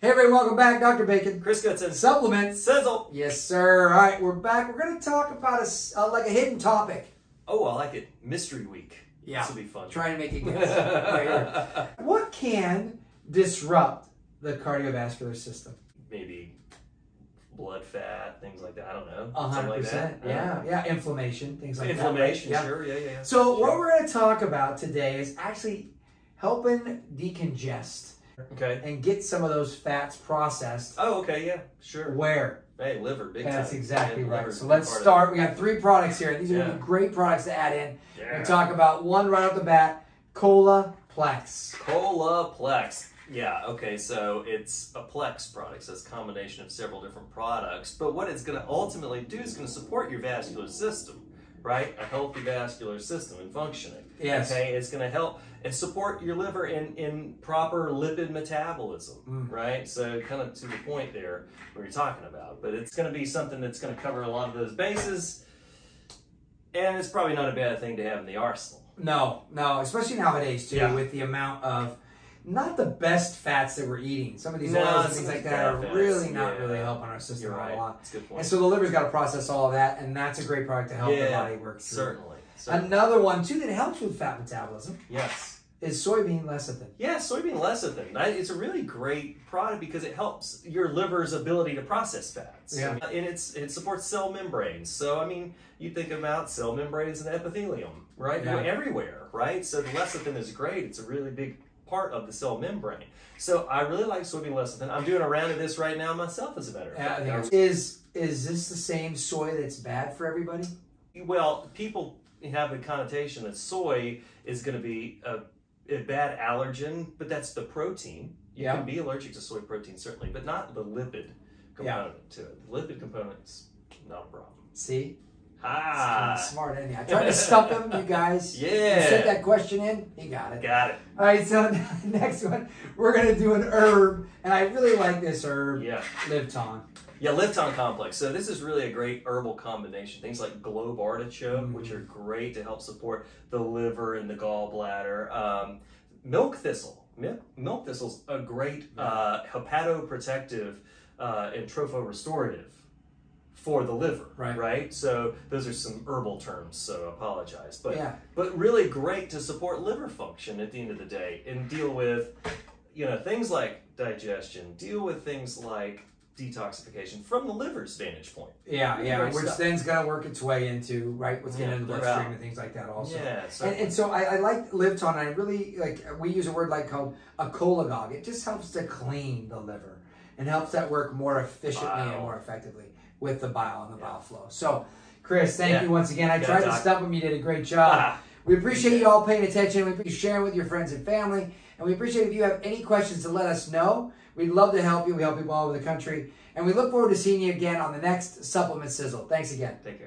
Hey everybody, welcome back. Dr. Bacon. Chris Goodson. Supplements. Sizzle. Yes, sir. All right, we're back. We're going to talk about a, uh, like a hidden topic. Oh, I like it. Mystery Week. Yeah. This will be fun. Trying to make it guess. right. What can disrupt the cardiovascular system? Maybe blood fat, things like that. I don't know. A Something hundred like percent. that. Yeah, yeah. Inflammation, things like Inflammation, that. right? Yeah. sure. Yeah, yeah, yeah. So Sure. what we're going to talk about today is actually helping decongest Okay. and get some of those fats processed. Oh, okay, yeah, sure. Where? Hey, liver, big That's time. exactly Yeah, right. So let's start. We got three products here. These are Yeah. gonna be great products to add in. it. We're talk about one right off the bat, Cola Plex. Cholaplex. Yeah, okay, so it's a Plex product, so it's a combination of several different products. But what it's going to ultimately do is going to support your vascular system, right? A healthy vascular system and functioning. Yes. Okay, it's going to help and support your liver in, in proper lipid metabolism, Mm. right? So, kind of to the point there, what you're talking about. But it's going to be something that's going to cover a lot of those bases, and it's probably not a bad thing to have in the arsenal. No, no, especially nowadays too, Yeah. with the amount of not the best fats that we're eating. Some of these No, oils and things like that are fats, really not yeah. really helping our system right. a lot. That's a good point. And so the liver's got to process all of that, and that's a great product to help the body work through. Certainly. certainly. Another one too that helps with fat metabolism Yes. is soybean lecithin. Yeah, soybean lecithin. It's a really great product because it helps your liver's ability to process fats. Yeah. Uh, and it's it supports cell membranes. So I mean, you think about cell membranes and epithelium, right? Yeah. They're everywhere, right? So the lecithin is great. It's a really big part of the cell membrane. So I really like soybean lecithin. I'm doing a round of this right now myself, as a matter of fact. is is this the same soy that's bad for everybody? Well, people have the connotation that soy is going to be a, a bad allergen, but that's the protein. You Yeah. can be allergic to soy protein, certainly, but not the lipid component to it. The lipid component's not a problem. See, Ah, smart, isn't he? I tried to stump him, you guys. Yeah. You sent that question in, he got it. got it. All right, so next one, we're gonna do an herb, and I really like this herb, Yeah. Livton. Yeah, Livton complex. So this is really a great herbal combination. Things like globe artichoke, Mm. which are great to help support the liver and the gallbladder. Um, milk thistle. Milk, milk thistle's a great uh, hepatoprotective uh, and tropho-restorative for the liver. Right. Right. So those are some herbal terms. So I apologize, but Yeah. but really great to support liver function at the end of the day and deal with you know things like digestion deal with things like detoxification from the liver's vantage point Yeah, yeah, which stuff. then's gonna work its way into right what's getting Yeah, in the bloodstream out. and things like that also. yeah And, and so I, I like Livton. And I really like we use a word like called a cholagogue. It just helps to clean the liver and helps that work more efficiently and more effectively with the bile and the bile flow. So, Chris, thank Yeah. you once again. I Yeah, tried to stump him. You did a great job. Ah, We appreciate you all paying attention. We appreciate you sharing with your friends and family. And we appreciate if you have any questions to let us know. We'd love to help you. We help people all over the country. And we look forward to seeing you again on the next Supplement Sizzle. Thanks again. take care